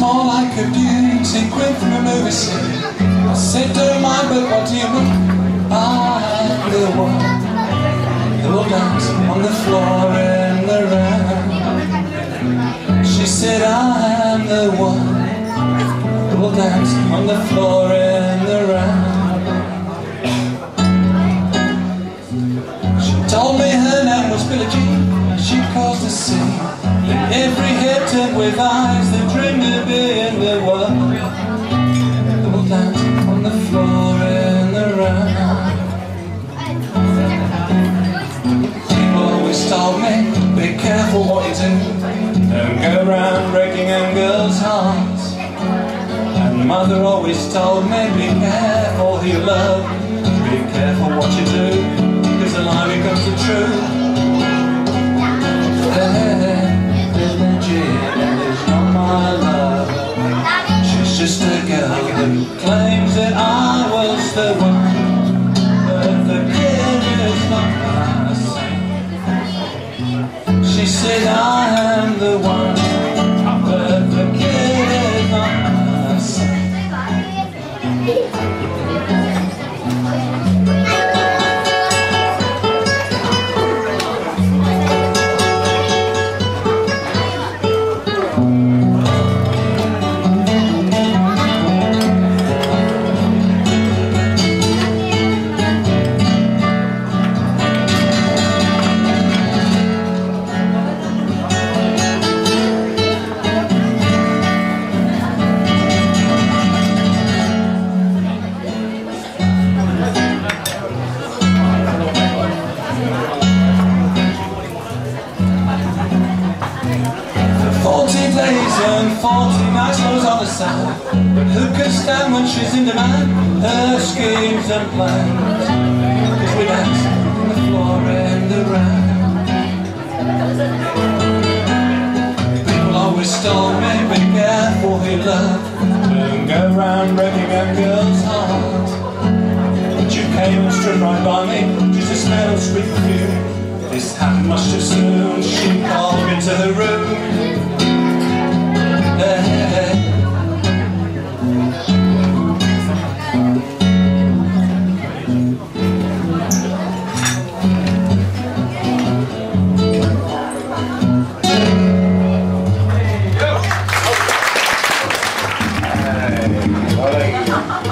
More like a beauty queen from a movie scene. I said, don't mind, but what do you mean? Will dance on the floor on the floor in the round. She told me her name was Billie Jean. She caused a scene. In every head turned with eyes that dreamed of being the one on the floor in the round. People always told me, be careful what you do. Mother always told me, be careful who you love. Be careful what you do, because the lie becomes the truth. There's not my love. She's just a girl who claims that I was the one. But the kid is not my son. She said I am the one. Days and forty nights goes on the side who can stand when she's in demand? Her schemes and plans Cause we dance on the floor and around People always told me be careful who love Don't go round breaking a girl's heart But you came and stood right by me Just a smell of sweet perfume this happened much too soon. She called me to the room. 哈哈哈。